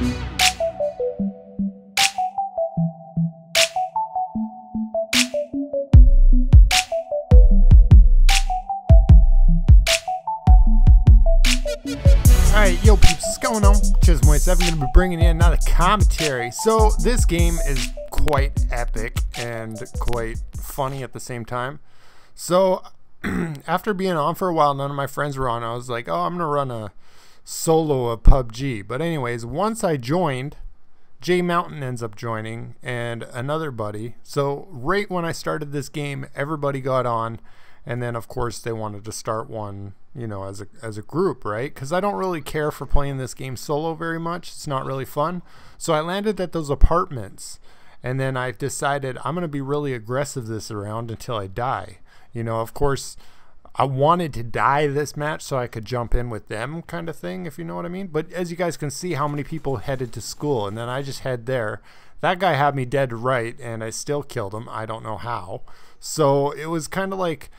Alright, yo peeps, what's going on? Chismoids, I'm going to be bringing in another commentary. So, this game is quite epic and quite funny at the same time. So, after being on for a while, none of my friends were on. I was like, oh, I'm going to run a solo of PUBG. But anyways, once I joined, Jay Mountain ends up joining and another buddy. So, right when I started this game, everybody got on. And then of course they wanted to start one you know as a as a group right? Because i don't really care for playing this game solo very much. It's not really fun. So i landed at those apartments. And then i decided i'm going to be really aggressive this around until i die. You know of course i wanted to die this match so i could jump in with them kind of thing if you know what i mean but as you guys can see how many people headed to school and then i just head there that guy had me dead right and i still killed him i don't know how so it was kind of like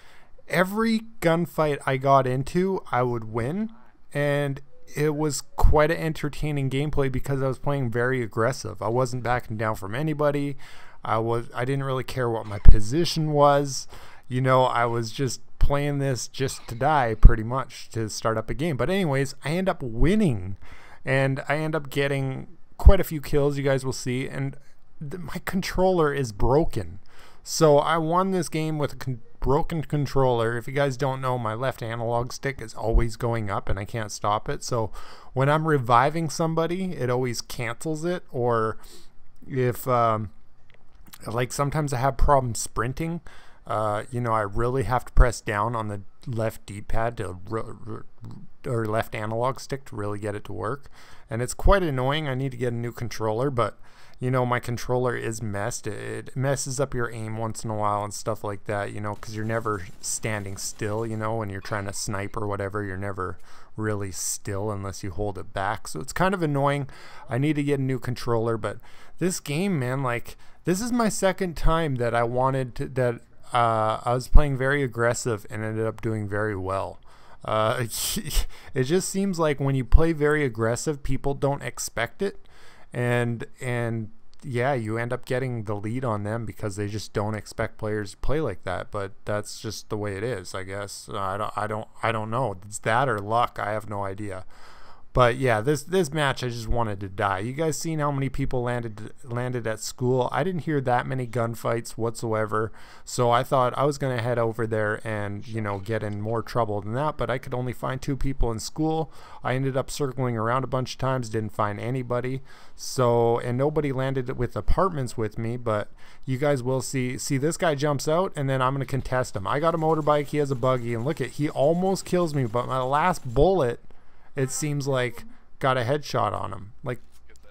every gunfight I got into, I would win, and it was quite an entertaining gameplay because I was playing very aggressive. I wasn't backing down from anybody. I was I didn't really care what my position was. You know, I was just playing this just to die pretty much to start up a game. But anyways, I end up winning and I end up getting quite a few kills you guys will see and my controller is broken. So I won this game with a con- broken controller. If you guys don't know, my left analog stick is always going up and I can't stop it. So when I'm reviving somebody, it always cancels it. Or if, um, like, sometimes I have problems sprinting. Uh, you know, I really have to press down on the left D-pad to or left analog stick to really get it to work, and it's quite annoying. I need to get a new controller, but you know, my controller is messed. It messes up your aim once in a while and stuff like that, you know, because you're never standing still, you know, when you're trying to snipe or whatever. You're never really still unless you hold it back. So it's kind of annoying. I need to get a new controller, but this game, man, like, this is my second time that I wanted to, that uh, I was playing very aggressive and ended up doing very well. Uh, it just seems like when you play very aggressive, people don't expect it and and yeah, you end up getting the lead on them because they just don't expect players to play like that. But that's just the way it is, I guess. I don't, I don't, I don't know. It's that or luck. I have no idea. But yeah, this this match I just wanted to die. You guys seen how many people landed landed at school? I didn't hear that many gunfights whatsoever. So I thought I was gonna head over there and you know get in more trouble than that. But I could only find two people in school. I ended up circling around a bunch of times, didn't find anybody. So and nobody landed with apartments with me. But you guys will see. See this guy jumps out and then I'm gonna contest him. I got a motorbike. He has a buggy and look at he almost kills me. But my last bullet it seems like got a headshot on him. Like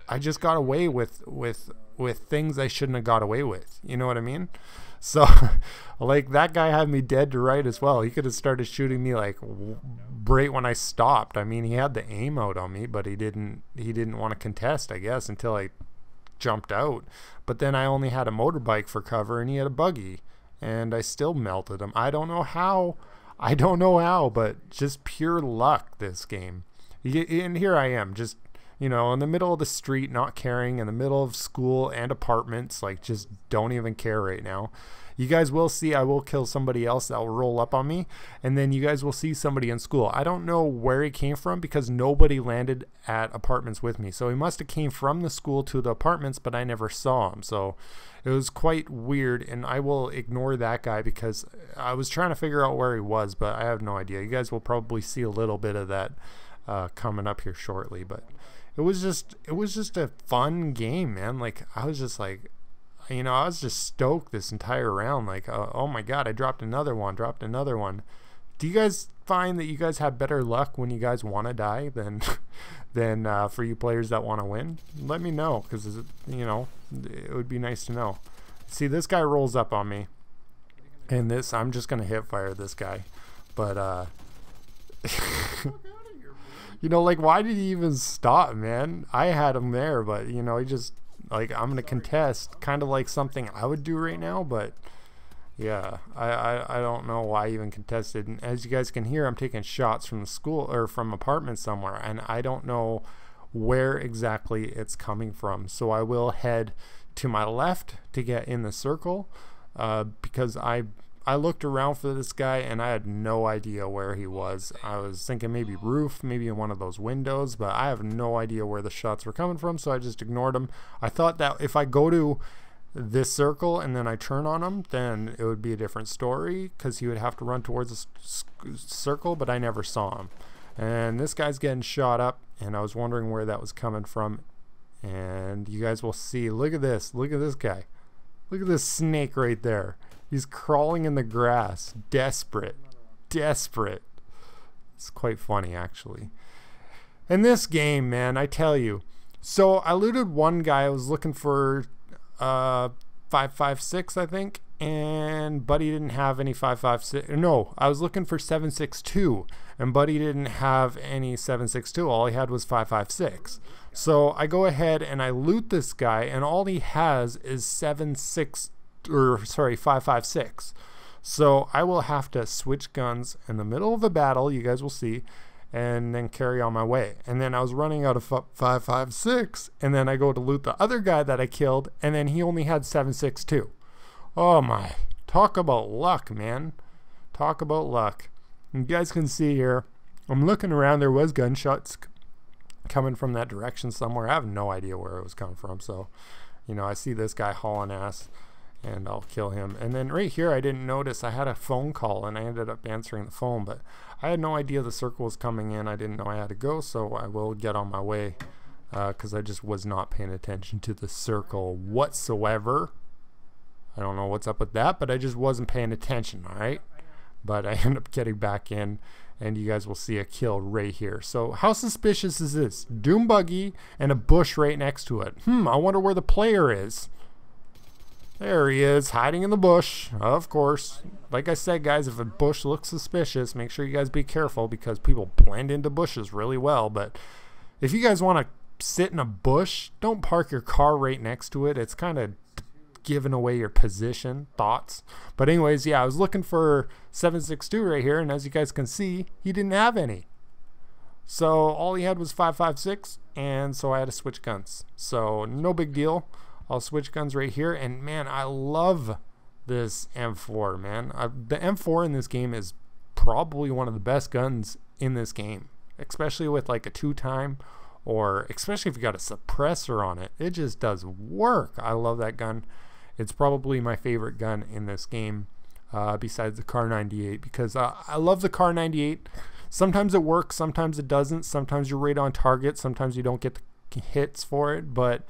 I just got away with with with things I shouldn't have got away with. You know what I mean? So like that guy had me dead to right as well. He could have started shooting me like right when I stopped. I mean, he had the aim out on me, but he didn't he didn't want to contest, I guess, until I jumped out. But then I only had a motorbike for cover and he had a buggy and I still melted him. I don't know how I don't know how, but just pure luck this game and here I am, just you know, in the middle of the street, not caring, in the middle of school and apartments, like just don't even care right now. You guys will see I will kill somebody else that will roll up on me, and then you guys will see somebody in school. I don't know where he came from because nobody landed at apartments with me. So he must have came from the school to the apartments, but I never saw him. So it was quite weird, and I will ignore that guy because I was trying to figure out where he was, but I have no idea. You guys will probably see a little bit of that uh, coming up here shortly. But it was just it was just a fun game, man. Like I was just like, you know, I was just stoked this entire round. Like, uh, oh my god, I dropped another one, dropped another one. Do you guys find that you guys have better luck when you guys want to die than than uh, for you players that want to win? Let me know because you know it would be nice to know. See, this guy rolls up on me, and this I'm just gonna hit fire this guy, but uh. you know, like why did he even stop, man? I had him there, but you know, he just like I'm gonna contest, kind of like something I would do right now, but yeah, I, I I don't know why I even contested. And as you guys can hear, I'm taking shots from the school or from apartment somewhere, and I don't know where exactly it's coming from. So I will head to my left to get in the circle uh, because I I looked around for this guy and I had no idea where he was. I was thinking maybe roof, maybe in one of those windows, but I have no idea where the shots were coming from, so I just ignored him. I thought that if I go to this circle and then I turn on him, then it would be a different story because he would have to run towards the circle, but I never saw him. And this guy's getting shot up, and I was wondering where that was coming from. And you guys will see. Look at this. Look at this guy. Look at this snake right there. He's crawling in the grass. Desperate. Desperate. It's quite funny, actually. In this game, man, I tell you. So I looted one guy. I was looking for uh, 556, I think. And Buddy didn't have any 556. No, I was looking for 762. And Buddy didn't have any 762. All he had was 556. So I go ahead and I loot this guy. And all he has is 76 or sorry 556 so I will have to switch guns in the middle of a battle you guys will see and then carry on my way. And then I was running out of 556, and then I go to loot the other guy that I killed, and then he only had 762. Oh my, talk about luck, man. Talk about luck. You guys can see here, I'm looking around, there was gunshots coming from that direction somewhere. I have no idea where it was coming from, so, you know, I see this guy hauling ass and I'll kill him. And then right here, I didn't notice I had a phone call and I ended up answering the phone, but I had no idea the circle was coming in. I didn't know I had to go, so I will get on my way because uh, I just was not paying attention to the circle whatsoever. I don't know what's up with that, but I just wasn't paying attention, all right? But I end up getting back in, and you guys will see a kill right here. So how suspicious is this? Doom buggy and a bush right next to it. Hmm, I wonder where the player is. There he is, hiding in the bush, of course. Like I said, guys, if a bush looks suspicious, make sure you guys be careful because people blend into bushes really well. But if you guys want to sit in a bush, don't park your car right next to it. It's kind of giving away your position, thoughts. But anyways, yeah, I was looking for 762 right here, and as you guys can see, he didn't have any. So all he had was 556, and so I had to switch guns. So no big deal. I'll switch guns right here. And man, I love this M4, man. I, the M4 in this game is probably one of the best guns in this game, especially with like a two time or especially if you got a suppressor on it. It just does work. I love that gun. It's probably my favorite gun in this game uh, besides the Kar 98 because uh, I love the Kar 98. Sometimes it works, sometimes it doesn't. Sometimes you're right on target, sometimes you don't get the hits for it, but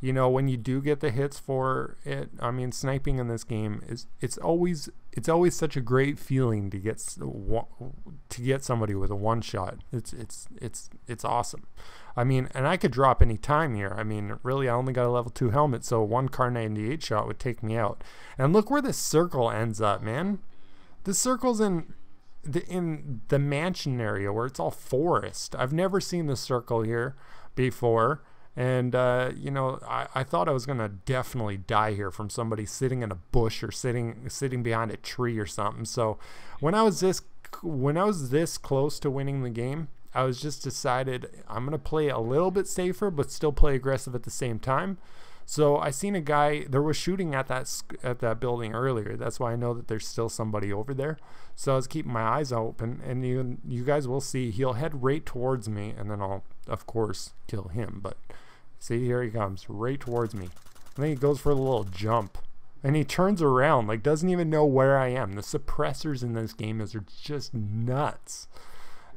you know when you do get the hits for it i mean sniping in this game is it's always it's always such a great feeling to get to get somebody with a one shot. It's it's it's it's awesome. I mean and i could drop any time here. I mean really i only got a level 2 helmet so one Kar 98 shot would take me out. And look where this circle ends up man. The circle's in the in the mansion area where it's all forest. I've never seen the circle here before and, uh, you know, I, I thought I was going to definitely die here from somebody sitting in a bush or sitting sitting behind a tree or something. So when I was this when I was this close to winning the game, I was just decided I'm going to play a little bit safer but still play aggressive at the same time. So I seen a guy. There was shooting at that at that building earlier. That's why I know that there's still somebody over there. So I was keeping my eyes open, and you you guys will see he'll head right towards me, and then I'll of course kill him. But see, here he comes right towards me. And then he goes for a little jump, and he turns around like doesn't even know where I am. The suppressors in this game is are just nuts.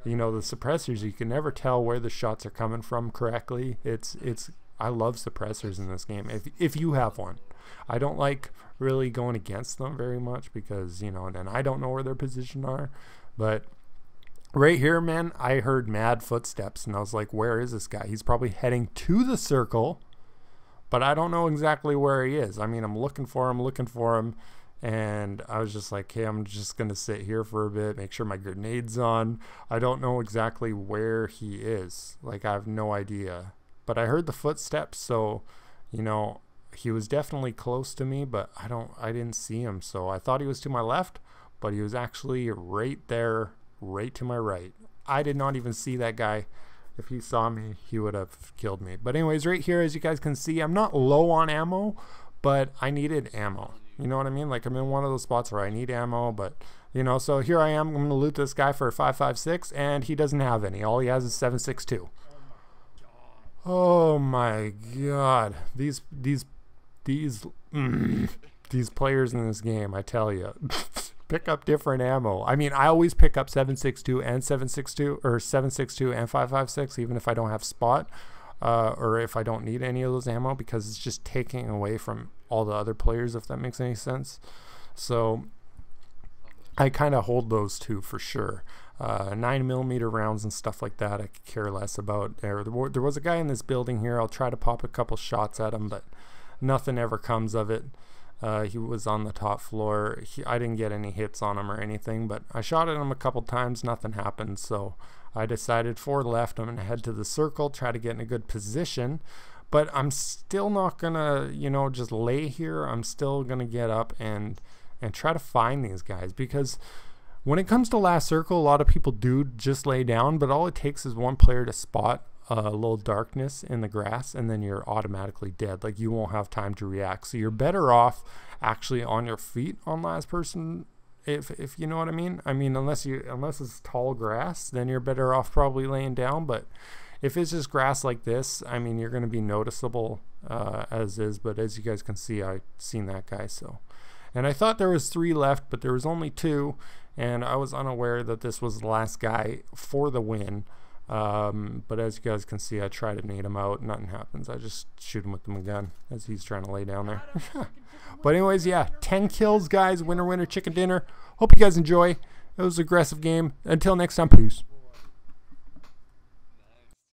You know the suppressors. You can never tell where the shots are coming from correctly. It's it's I love suppressors in this game. If if you have one, I don't like really going against them very much because you know, then I don't know where their position are. But right here, man, I heard mad footsteps, and I was like, "Where is this guy? He's probably heading to the circle." But I don't know exactly where he is. I mean, I'm looking for him, looking for him, and I was just like, hey, I'm just gonna sit here for a bit, make sure my grenade's on. I don't know exactly where he is. Like, I have no idea but I heard the footsteps, so you know he was definitely close to me, but I don't I didn't see him, so I thought he was to my left, but he was actually right there, right to my right. I did not even see that guy if he saw me, he would have killed me. But anyways, right here, as you guys can see, I'm not low on ammo, but I needed ammo. You know what I mean? Like I'm in one of those spots where I need ammo, but you know, so here I am. I'm gonna loot this guy for 556, and he doesn't have any. All he has is 762. Oh my god, these these these mm, these players in this game, I tell you, pick up different ammo. I mean, I always pick up 762 and 762 or 762 and 556, even if I don't have spot. Uh, or if I don't need any of those ammo because it's just taking away from all the other players if that makes any sense so I kind of hold those two for sure uh, 9 millimeter rounds and stuff like that I could care less about there there was a guy in this building here I'll try to pop a couple shots at him but nothing ever comes of it uh, he was on the top floor. He, I didn't get any hits on him or anything, but I shot at him a couple times. Nothing happened. So I decided for left. I'm going to head to the circle, try to get in a good position. But I'm still not going to, you know, just lay here. I'm still going to get up and and try to find these guys because when it comes to last circle, a lot of people do just lay down, but all it takes is one player to spot a little darkness in the grass and then you're automatically dead. Like you won't have time to react. So you're better off actually on your feet on last person if if you know what I mean. I mean unless you unless it's tall grass, then you're better off probably laying down, but if it's just grass like this, I mean you're going to be noticeable uh, as is, but as you guys can see, I've seen that guy so. And I thought there was three left, but there was only two, and I was unaware that this was the last guy for the win. Um, but as you guys can see, I try to nade him out. Nothing happens. I just shoot him with the gun as he's trying to lay down there. but anyways, yeah, 10 kills, guys. Winner, winner, chicken dinner. Hope you guys enjoy. It was an aggressive game. Until next time, peace.